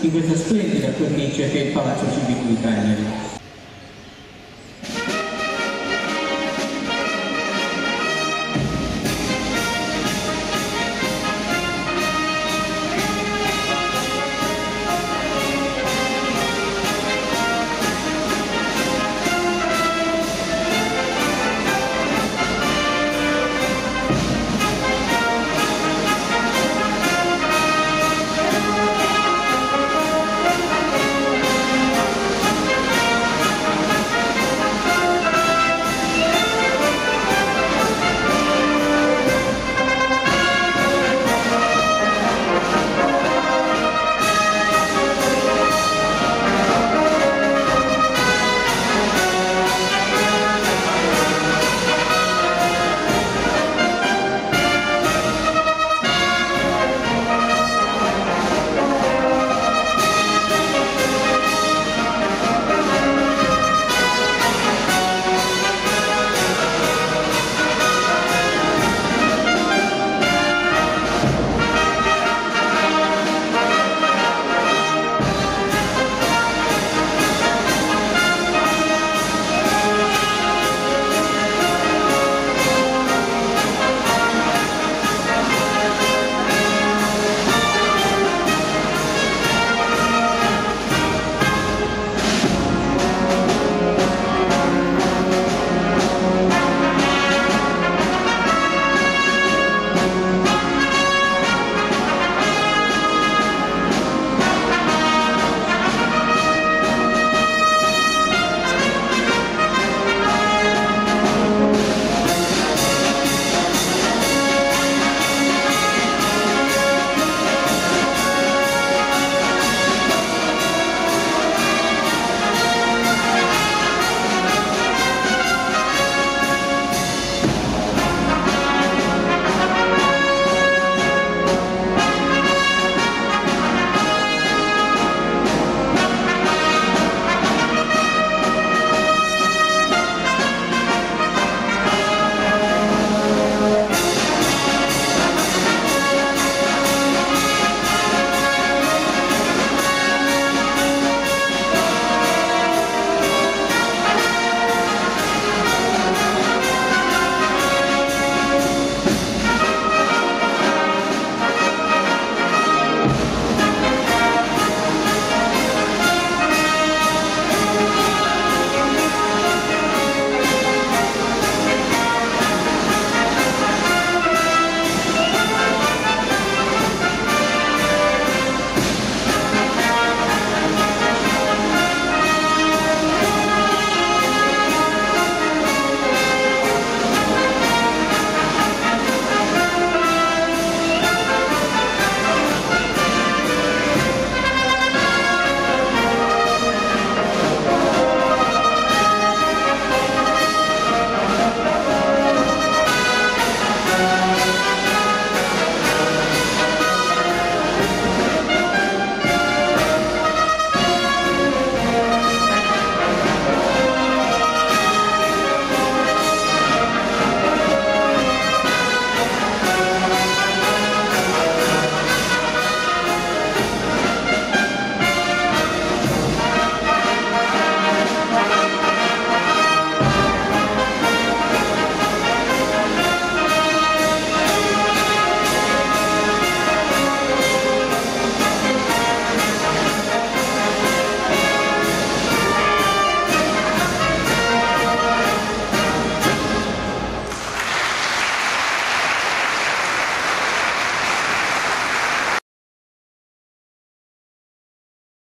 in questa splendida cornice che è il Palazzo Civico di Cagliari.